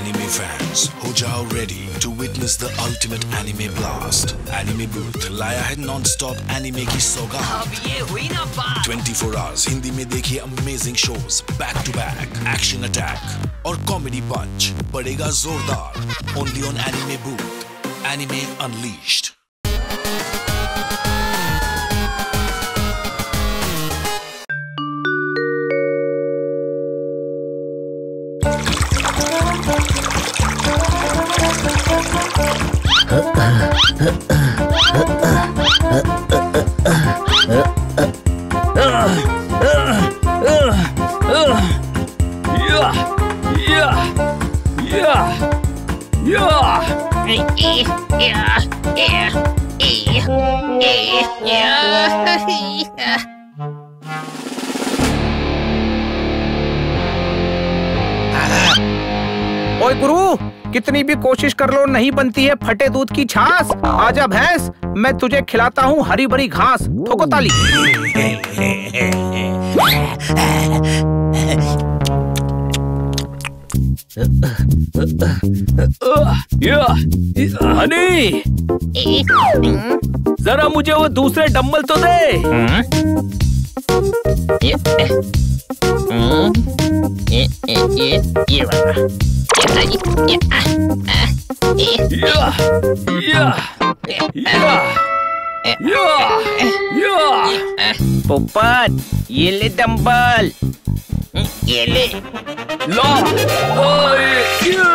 Anime fans, हो जाओ ready to witness the ultimate anime blast. Anime Booth लाया है non-stop anime की सौगात अब ये हुई ना बात 24 hours हिंदी में देखिए amazing shows back to back action attack और कॉमेडी पंच पड़ेगा जोरदार only on anime Booth. Anime unleashed ओए गुरु कितनी भी कोशिश कर लो नहीं बनती है। फटे दूध की छाछ आजा भैंस मैं तुझे खिलाता हूँ हरी भरी घास। ठोको ताली। हनी! जरा मुझे वो दूसरे डम्बल तो दे। ये ये ये वाला या, या, या, या, ले डम्बल ये ले ला, ओए, या,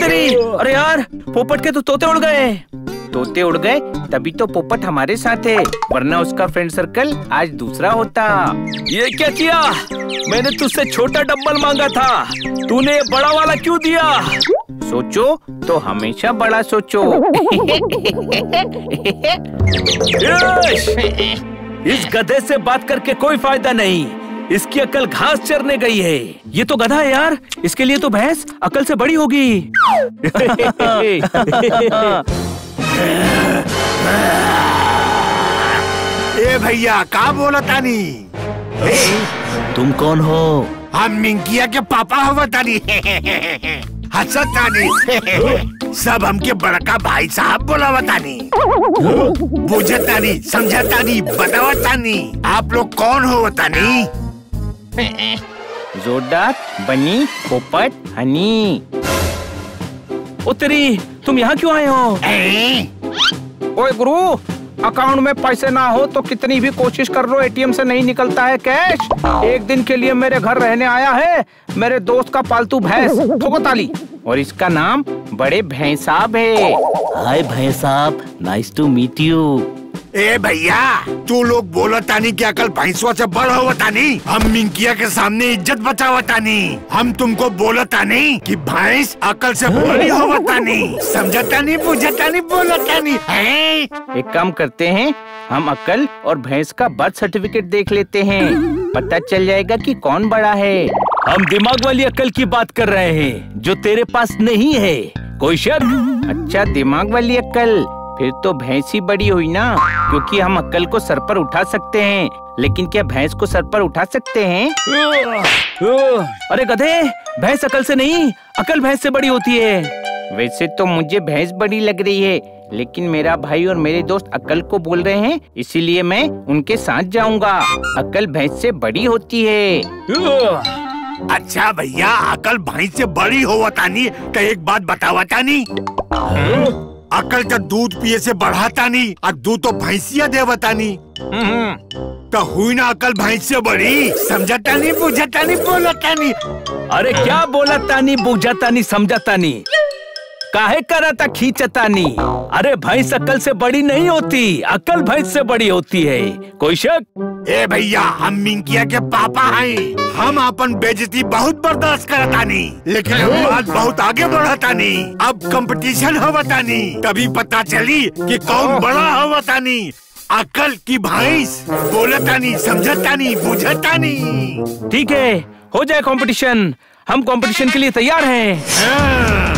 तेरी अरे यार पोपट के तो तोते उड़ गए। तोते उड़ गए तभी तो पोपट हमारे साथ है वरना उसका फ्रेंड सर्कल आज दूसरा होता। ये क्या किया? मैंने तुझसे छोटा डब्बल मांगा था। तूने ये बड़ा वाला क्यों दिया? सोचो तो हमेशा बड़ा सोचो। इस गधे से बात करके कोई फ़ायदा नहीं। इसकी अकल घास चरने गई है। ये तो गधा है यार। इसके लिए तो भैंस अकल से बड़ी होगी। ए भैया का बोला तानी? तुम कौन हो? हम मिंकिया के पापा हो तानी। हंसत तानी। सब हमके बड़का भाई साहब बोला तानी। बुझत तानी समझत तानी बतावत तानी। आप लोग कौन हो तानी? जोरदार बनी पोपट हनी। ओ तेरी तुम यहाँ क्यों आए हो? ओए गुरु अकाउंट में पैसे ना हो तो कितनी भी कोशिश कर लो एटीएम से नहीं निकलता है कैश। एक दिन के लिए मेरे घर रहने आया है मेरे दोस्त का पालतू भैंस ताली और इसका नाम बड़े भैंसाब है। हाय भैंसाब नाइस टू मीट यू ए भैया तू लोग बोला तानी की अकल भैंसवा से बड़ हो तानी। हम मिंकिया के सामने इज़्ज़त बचावा तानी। हम तुमको बोला तानी कि भैंस अकल से बड़ी हो तानी। समझा तानी बुझा तानी बोला तानी हैं? एक काम करते हैं हम अकल और भैंस का बर्थ सर्टिफिकेट देख लेते हैं। पता चल जाएगा कि कौन बड़ा है। हम दिमाग वाली अकल की बात कर रहे हैं जो तेरे पास नहीं है। कोई शक अच्छा दिमाग वाली अक्कल फिर तो भैंस ही बड़ी हुई ना क्योंकि हम अक्कल को सर पर उठा सकते हैं। लेकिन क्या भैंस को सर पर उठा सकते हैं? अरे गधे भैंस अकल से नहीं अकल भैंस से बड़ी होती है। वैसे तो मुझे भैंस बड़ी लग रही है लेकिन मेरा भाई और मेरे दोस्त अकल को बोल रहे हैं इसीलिए मैं उनके साथ जाऊँगा। अकल भैंस से बड़ी होती है। अच्छा भैया अकल भैंस से बड़ी हो तानी तो एक बात बतावा तानी अकल तो दूध पिए से बढ़ाता नहीं और दूध तो भैंसिया देवता नहीं तो हुई ना अकल भैंसिया से बड़ी समझता नहीं बुझता नहीं बोलता नहीं अरे क्या बोलता नहीं बुझाता नहीं समझाता तानी काहे करा था खींचा तानी अरे भैंस अकल से बड़ी नहीं होती अकल भैंस से बड़ी होती है। कोई शक? ए भैया हम मिंकिया के पापा हैं। हम अपन बेजती बहुत बर्दाश्त करतानी लेकिन हम बात बहुत आगे बढ़तानी अब कंपटीशन होवतानी तभी पता चली कि कौन बड़ा होवतानी अकल की भैंस बोलतानी समझतानी बुझतानी। ठीक है हो जाए कंपटीशन हम कंपटीशन के लिए तैयार हैं। हाँ।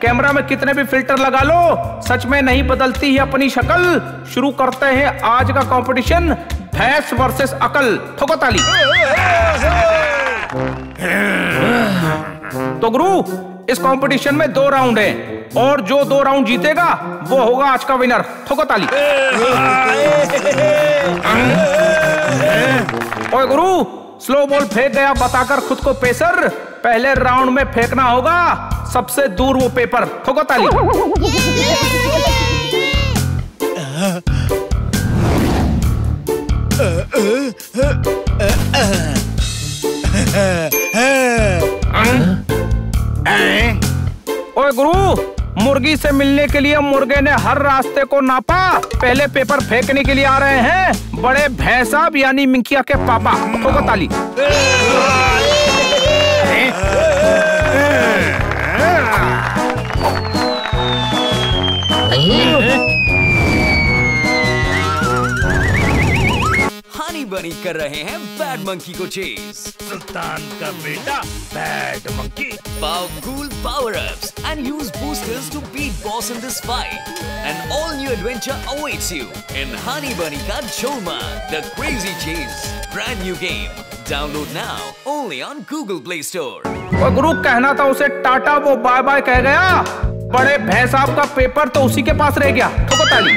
कैमरा में कितने भी फ़िल्टर लगा लो, सच में नहीं बदलती है अपनी शक्ल। शुरू करते हैं आज का कंपटीशन भैंस वर्सेस अकल ठोको ताली तो गुरु, इस कंपटीशन में दो राउंड हैं, और जो दो राउंड जीतेगा, वो होगा आज का विनर ठोको ताली ओए गुरु स्लो बॉल फेंक गया बताकर खुद को पेसर पहले राउंड में फेंकना होगा सबसे दूर वो पेपर ठोको ताली। ओए गुरु मुर्गी से मिलने के लिए मुर्गे ने हर रास्ते को नापा। पहले पेपर फेंकने के लिए आ रहे हैं। बड़े भैंसाब यानी मिंकिया के पापा। ठोको ताली हनी बनी कर रहे हैं बैड मंकी को चेस सुल्तान का बेटा bad monkey powerful power ups and use boosters to beat boss in this fight and all new adventure awaits you in honey bunny का झोमा the crazy chase brand new game download now only on Google Play Store गुरु कहना था उसे टाटा वो bye bye कह गया। बड़े भैंस का पेपर तो उसी के पास रह गया। तो बता ली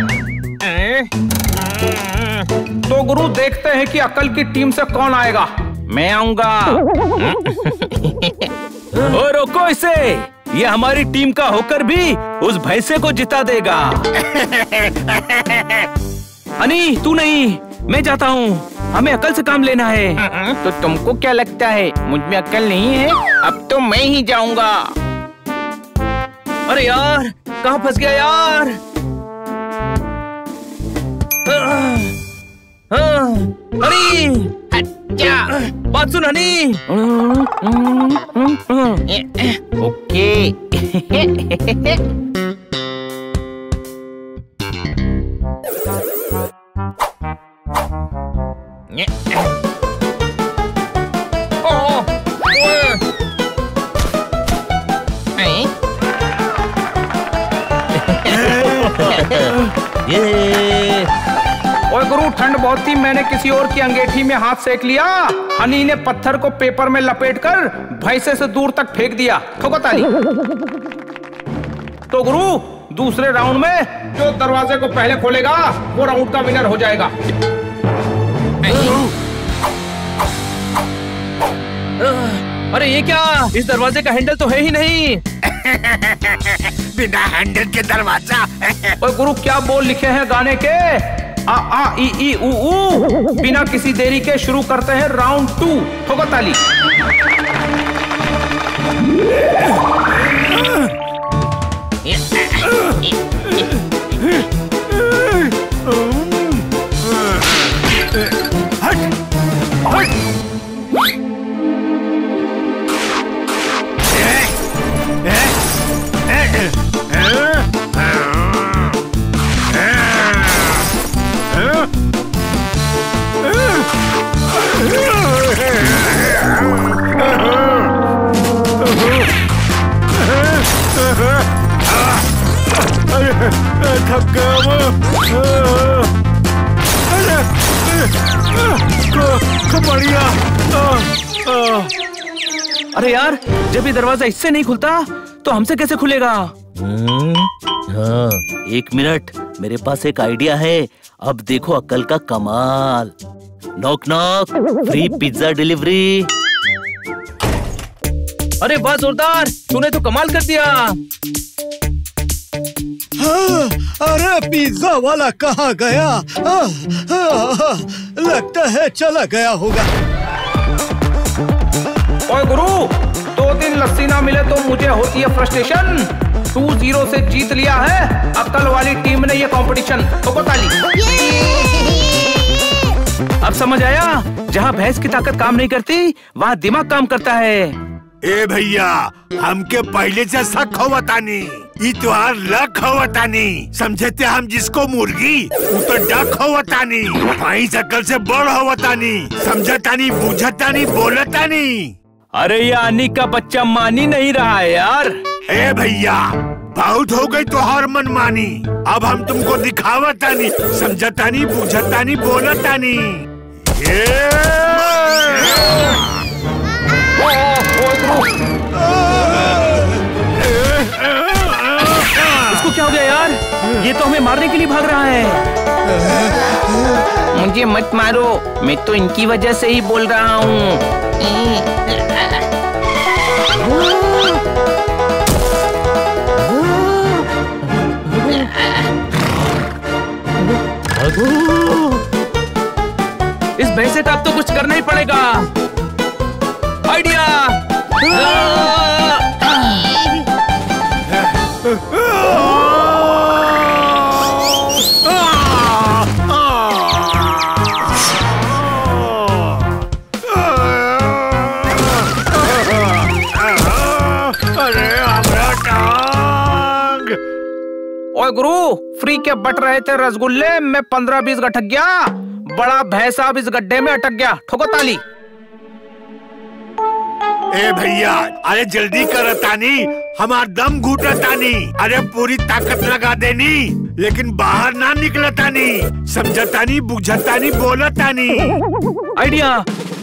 तो गुरु देखते हैं कि अकल की टीम से कौन आएगा। मैं आऊँगा। ओ रोको इसे। ये हमारी टीम का होकर भी उस भैंसे को जिता देगा। अनी तू नहीं मैं जाता हूँ। हमें अकल से काम लेना है। तो तुमको क्या लगता है? मुझमें अकल नहीं है अब तो मैं ही जाऊँगा। अरे यार कहाँ फंस गया यार? हाँ, हनी बात सुन हनी ओके ये ओए ठंड बहुत थी मैंने किसी और की अंगेठी में हाथ सेक लिया। हनी ने पत्थर को पेपर में लपेटकर भैंसे से दूर तक फेंक दिया। ठोको ताली। तो गुरु दूसरे राउंड में जो दरवाजे को पहले खोलेगा वो राउंड का विनर हो जाएगा। अरे ये क्या? इस दरवाजे का हैंडल तो है ही नहीं। बिना हैंडल के दरवाज़ा। ओए गुरु क्या बोल लिखे हैं गाने के? आ आ, ई ई, उ ऊ बिना किसी देरी के शुरू करते हैं राउंड टू। ठोको ताली। थक गया बढ़िया अरे यार जब ये दरवाज़ा इससे नहीं खुलता तो हमसे कैसे खुलेगा? हाँ, एक मिनट मेरे पास एक आइडिया है। अब देखो अक्कल का कमाल। Knock knock free pizza delivery अरे वाह जोरदार! तूने तो कमाल कर दिया। अरे पिज्जा वाला कहाँ गया? आह, आह, लगता है चला गया होगा। ओए गुरु दो दिन लस्सी ना मिले तो मुझे होती है फ्रस्ट्रेशन। टू ज़ीरो से जीत लिया है अक्कल वाली टीम ने ये कंपटीशन ठोको ताली अब समझ आया जहाँ भैंस की ताकत काम नहीं करती वहाँ दिमाग काम करता है। ए भैया हमके पहले से शक होवतानी ई तुहार लक होवतानी समझते हम जिसको मुर्गी उ तो डक होवतानी भाई सकल से बड़ होवतानी। समझतानी बुझतानी बोलतानी। अरे ये आनी का बच्चा मानी नहीं रहा है यार। ए भैया बहुत हो गई तोहार मनमानी। अब हम तुमको दिखावतानी समझतानी बुझतानी बोलतानी। ये ये तो हमें मारने के लिए भाग रहा है। मुझे मत मारो। मैं तो इनकी वजह से ही बोल रहा हूँ। इस भैंसे का अब तो कुछ करना ही पड़ेगा। आइडिया ओए गुरु फ्री के बट रहे थे रसगुल्ले, मैं पंद्रह बीस गठक गया बड़ा भैंसा इस गड्ढे में अटक गया, ठोको ताली। ए भैया अरे जल्दी कर तानी। हमार दम घुटतानी अरे पूरी ताकत लगा देनी। लेकिन बाहर ना निकलतानी समझतानी बुझतानी बोलतानी आइडिया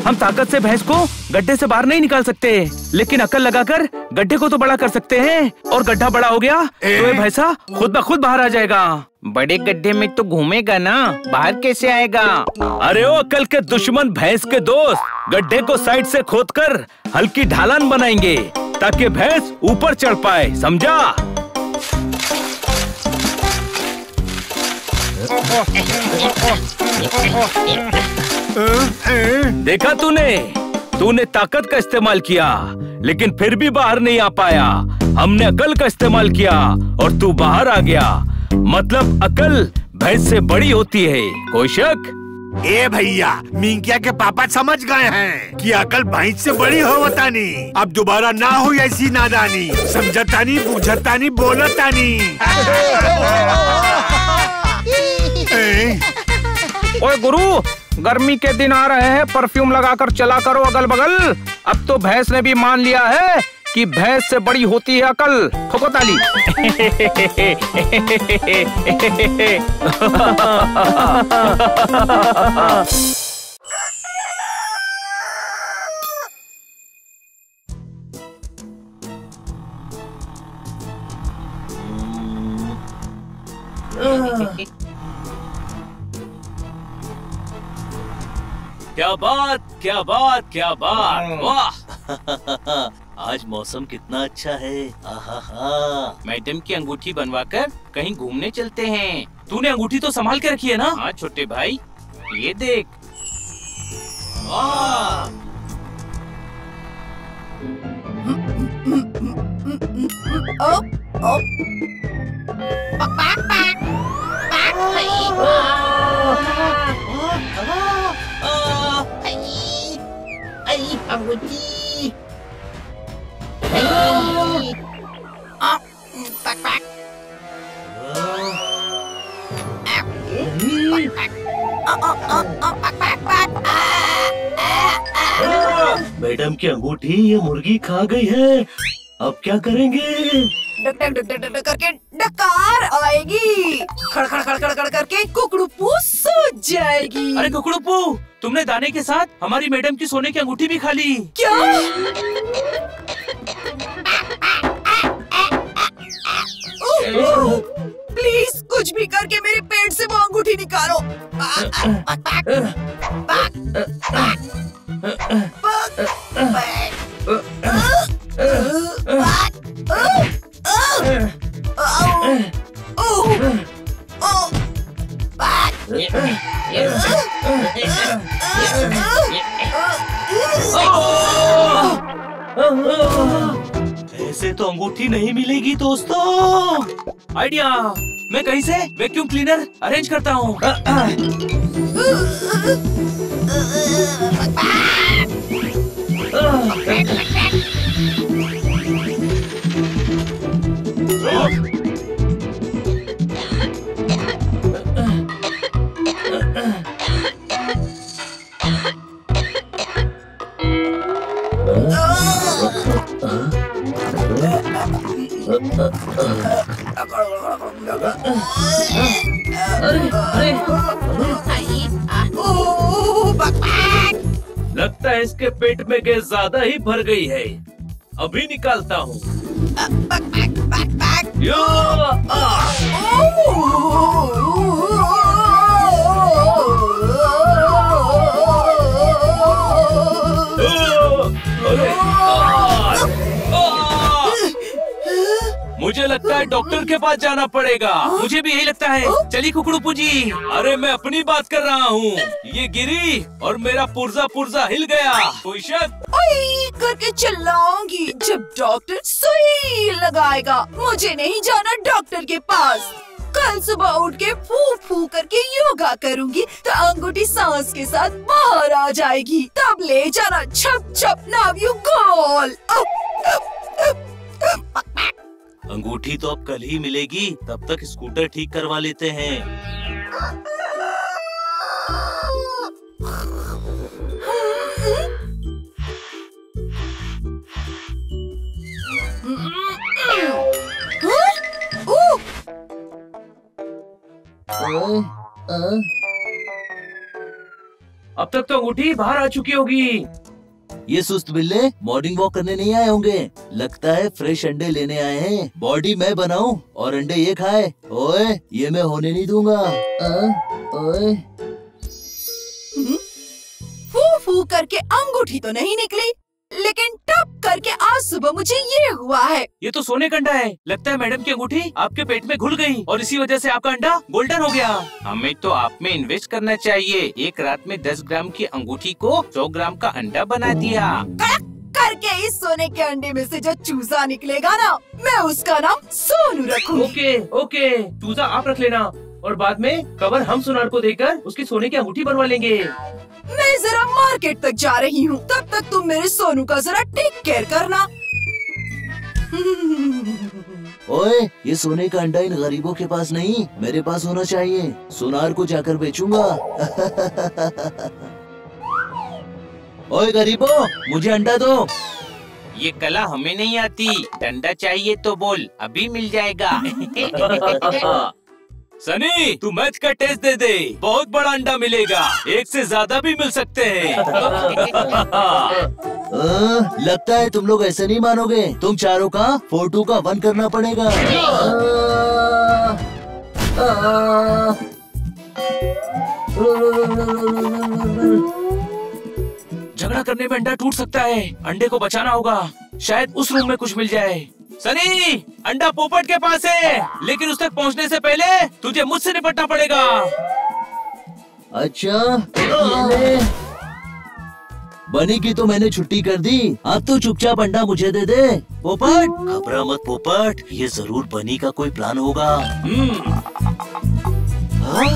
हम ताकत से भैंस को गड्ढे से बाहर नहीं निकाल सकते। लेकिन अकल लगाकर गड्ढे को तो बड़ा कर सकते हैं। और गड्ढा बड़ा हो गया तो ये भैंसा खुद ब खुद बाहर आ जाएगा। बड़े गड्ढे में तो घूमेगा ना? बाहर कैसे आएगा? अरे ओ अकल के दुश्मन, भैंस के दोस्त, गड्ढे को साइड से खोदकर हल्की ढालान बनाएँगे, ताकि भैंस ऊपर चढ़ पाए, समझा? देखा तूने? तूने ताकत का इस्तेमाल किया, लेकिन फिर भी बाहर नहीं आ पाया। हमने अकल का इस्तेमाल किया, और तू बाहर आ गया। मतलब अकल भैंस से बड़ी होती है। कोई शक? ए भैया मिंकिया के पापा समझ गए हैं कि अकल भैंस से बड़ी होवतानी। अब दोबारा ना हो ऐसी नादानी। समझतानी बुझतानी बोलतानी। ए, ओए गुरु गर्मी के दिन आ रहे हैं परफ्यूम लगाकर चला करो अगल बगल अब तो भैंस ने भी मान लिया है कि भैंस से बड़ी होती है अकल। ठोको ताली। क्या बात क्या बात क्या बात। वाह। आज मौसम कितना अच्छा है आहा मैडम की अंगूठी बनवाकर कहीं घूमने चलते हैं तूने अंगूठी तो संभाल के रखी है ना हाँ छोटे भाई ये देख मैडम की अंगूठी ये मुर्गी खा गई है अब क्या करेंगे डक डक डक डक करके डकार आएगी खड़ खड़ खड़ खड़ खड़ करके कुकड़ूपू सो जाएगी अरे कुकड़ू तुमने दाने के साथ हमारी मैडम की सोने की अंगूठी भी खा ली क्या प्लीज़ कुछ भी करके मेरे पेट से वो अंगूठी निकालो आइडिया मैं कहीं से? वैक्यूम क्लीनर अरेंज करता हूँ। गैस ज़्यादा ही भर गई है। अभी निकालता हूँ। मुझे लगता है डॉक्टर के पास जाना पड़ेगा। मुझे भी यही लगता है। चलिए कुकड़ू पूजी अरे, मैं अपनी बात कर रहा हूँ। ये गिरी और मेरा पुर्जा पुर्जा हिल गया। कोई शक? करके चिल्लाऊँगी। जब डॉक्टर सुई लगाएगा, मुझे नहीं जाना डॉक्टर के पास। कल सुबह उठ के फू फू करके योगा करूँगी तो अंगूठी सांस के साथ बाहर आ जाएगी। तब ले जाना छप छप नाव यू गोल अंगूठी तो अब कल ही मिलेगी तब तक स्कूटर ठीक करवा लेते हैं। अब तक तो अंगूठी बाहर आ चुकी होगी। ये सुस्त बिल्ले मॉर्निंग वॉक करने नहीं आए होंगे। लगता है फ्रेश अंडे लेने आए हैं। बॉडी मैं बनाऊँ और अंडे ये खाए। ओए ये मैं होने नहीं दूँगा। आ, ओए। फू फू करके अंगूठी तो नहीं निकली। लेकिन टप करके आज सुबह मुझे ये हुआ है। ये तो सोने का अंडा है। लगता है मैडम की अंगूठी आपके पेट में घुल गई और इसी वजह से आपका अंडा गोल्डन हो गया। हमें तो आप में इन्वेस्ट करना चाहिए। एक रात में दस ग्राम की अंगूठी को सौ ग्राम का अंडा बना दिया। करके इस सोने के अंडे में से जो चूजा निकलेगा ना मैं उसका नाम सोनू रखूँगी। ओके ओके चूजा आप रख लेना। और बाद में कवर हम सुनार को देकर उसकी सोने की अंगूठी बनवा लेंगे। मैं जरा मार्केट तक जा रही हूँ। तब तक तुम मेरे सोनू का जरा टेक केयर करना। ओए ये सोने का अंडा इन गरीबों के पास नहीं मेरे पास होना चाहिए। सुनार को जाकर बेचूँगा। ओए गरीबों मुझे अंडा दो। ये कला हमें नहीं आती। डंडा चाहिए तो बोल अभी मिल जाएगा। सनी तू मैच का टेस्ट दे दे। बहुत बड़ा अंडा मिलेगा। एक से ज़्यादा भी मिल सकते हैं। लगता है तुम लोग ऐसे नहीं मानोगे। तुम चारों का फोर टू का वन करना पड़ेगा। झगड़ा करने में अंडा टूट सकता है। अंडे को बचाना होगा। शायद उस रूम में कुछ मिल जाए। सनी अंडा पोपट के पास है लेकिन उस तक पहुँचने से पहले तुझे मुझसे निपटना पड़ेगा। अच्छा ये बनी की तो मैंने छुट्टी कर दी अब तो चुपचाप अंडा मुझे दे दे। पोपट? घबरा मत पोपट ये ज़रूर बनी का कोई प्लान होगा। हाँ?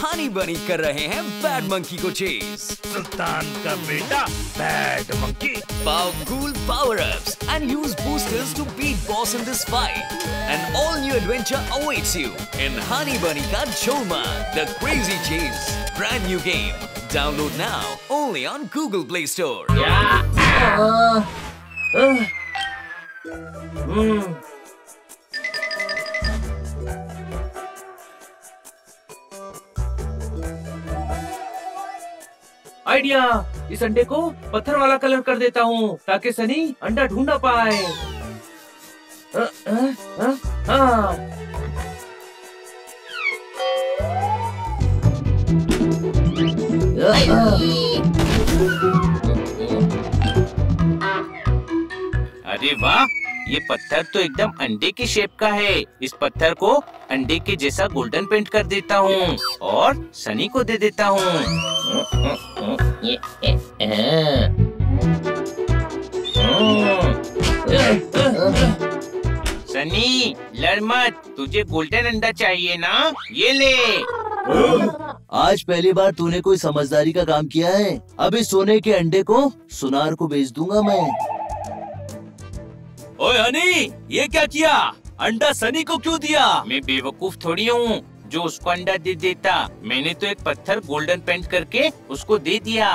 हनी बनी कर रहे हैं बैड मंकी को चेस सुल्तान का बेटा bad monkey powerful power ups and use boosters to beat boss in this fight and all new adventure awaits you in honey bunny का झोमा the crazy chase brand new game download now only on Google Play Store idea इस अंडे को पत्थर वाला colour कर देता हूँ ताकि सनी अंडा ढूंढ पाए अ, अ, हाँ। अरे वाह ये पत्थर तो एकदम अंडे की शेप का है। इस पत्थर को अंडे के जैसा गोल्डन पेंट कर देता हूँ और सनी को दे देता हूँ। सनी, लड़ मत। तुझे गोल्डन अंडा चाहिए ना? ये ले। आज पहली बार तूने कोई समझदारी का काम किया है? अब इस सोने के अंडे को सुनार को बेच दूँगा मैं। ओए हनी ये क्या किया? अंडा सनी को क्यों दिया? मैं बेवकूफ़ थोड़ी हूँ जो उसको अंडा दे देता। मैंने तो एक पत्थर गोल्डन पेंट करके उसको दे दिया।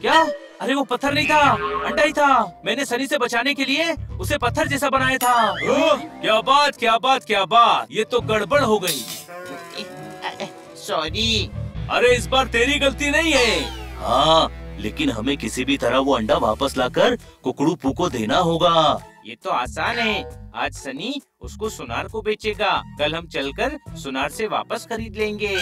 क्या? अरे वो पत्थर नहीं था अंडा ही था। मैंने सनी से बचाने के लिए उसे पत्थर जैसा बनाया था। ओह, क्या बात क्या बात क्या बात। ये तो गड़बड़ हो गई। सॉरी अरे इस बार तेरी गलती नहीं है। हाँ लेकिन हमें किसी भी तरह वो अंडा वापस लाकर कुकड़ू पू को देना होगा। ये तो आसान है। आज सनी उसको सुनार को बेचेगा। कल हम चलकर सुनार से वापस खरीद लेंगे।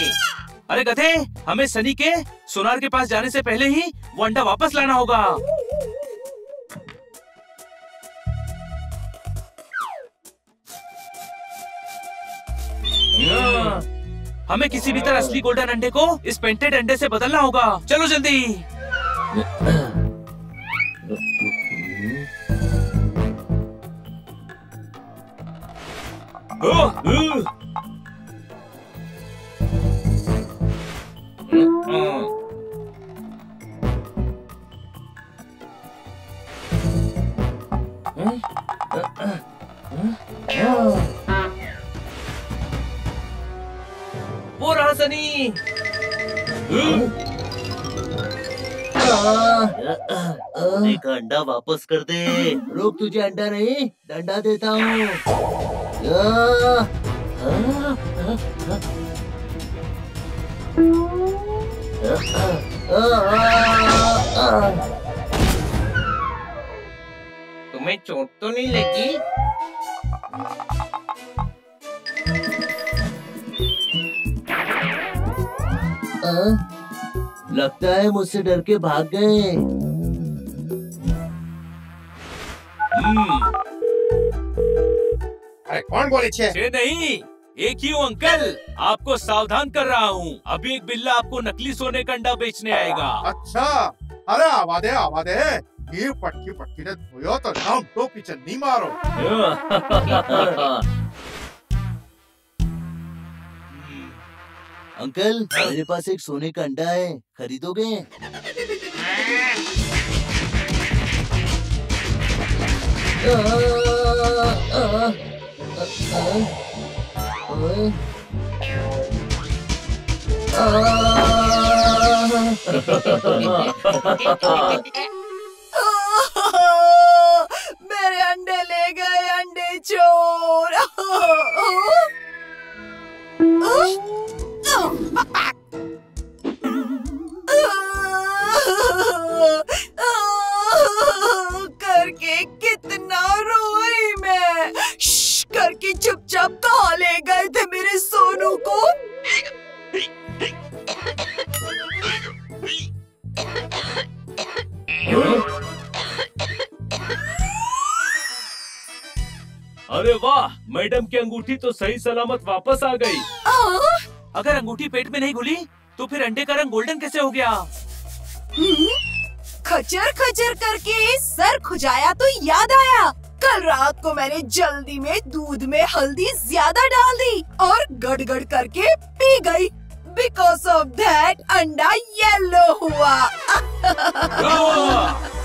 अरे गधे, हमें सनी के सुनार के पास जाने से पहले ही वो अंडा वापस लाना होगा। हमें किसी भी तरह असली गोल्डन अंडे को इस पेंटेड अंडे से बदलना होगा। चलो जल्दी। अंडा वापस कर दे रुक तुझे अंडा नहीं डंडा देता हूँ तुम्हें चोट तो नहीं लगी? लगता है मुझसे डर के भाग गए। अरे कौन बोले छे? ये नहीं एक ही हूँ अंकल। आपको सावधान कर रहा हूँ। अभी एक बिल्ला आपको नकली सोने का अंडा बेचने आएगा। अच्छा। अरे आवा दे आवा दे ये पटकी पटकी ने धोयो तो नाम तो पीछे नहीं मारो। अंकल मेरे पास एक सोने का अंडा है। खरीदोगे? आ, आ, आ, आ, ओए। आ, मेरे अंडे ले गए अंडे चोर। वाह मैडम की अंगूठी तो सही सलामत वापस आ गई। अगर अंगूठी पेट में नहीं घुली तो फिर अंडे का रंग गोल्डन कैसे हो गया? खचर खचर करके सर खुजाया तो याद आया। कल रात को मैंने जल्दी में दूध में हल्दी ज़्यादा डाल दी और गड़गड़ करके पी गई। बिकॉज़ ऑफ़ दैट अंडा येलो हुआ!